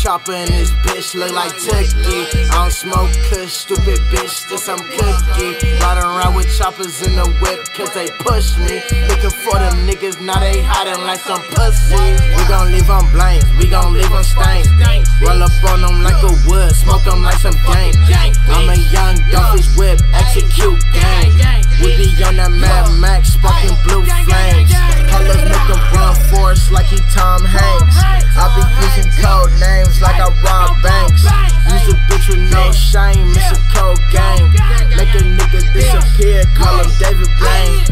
chopper and this bitch look like Tookie. I don't smoke kush, stupid bitch, this I'm cookie. Riding around with choppers in the whip, cause they push me. Looking for them niggas, now they hiding like some pussy. We gon' leave them blank, we gon' leave them stained. Roll up on them like a wood, smoke them like some gang. I'm a young Dolphins whip, execute gang. We be on that Mad Max, sparking no shame, it's a cold game. Make a nigga disappear, call him David Blaine.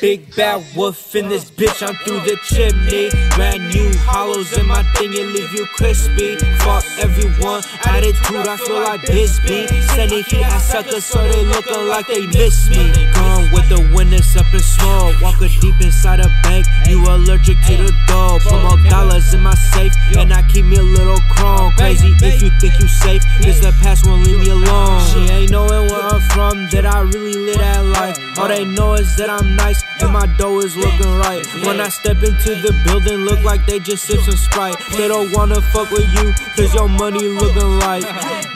Big bad wolf in this bitch, I'm through the chimney. Brand new hollows in my thing and leave you crispy. Fuck everyone, attitude, I feel like Bisbee. Sending heat at suckers so they looking like they miss me. Gone with the wind, winners up in small. Walker deep inside a bank, you allergic Crazy if you think you safe, this the past won't leave me alone. She ain't All they know is that I'm nice and my dough is looking right. When I step into the building, look like they just sip some Sprite. They don't wanna fuck with you, cause your money looking like.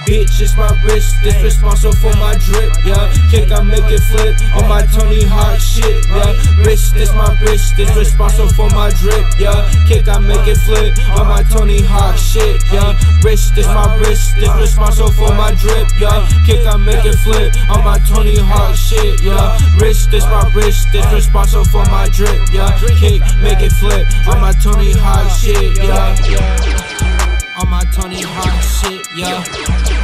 Bitch, it's my wrist, this responsible for my drip, yeah. Kick, I make it flip on my Tony Hawk shit, yeah. Wrist, this my wrist, this responsible for my drip, yeah. Kick, I make it flip on my Tony Hawk shit, yeah. Wrist, this my wrist, this responsible for my drip, yeah. Kick, I make it flip on my Tony Hawk shit, yeah. Wrist, this my wrist, this responsible for my drip, yeah. Kick, make it flip on my Tony Hawk shit, yeah. On my Tony Hawk shit, yeah.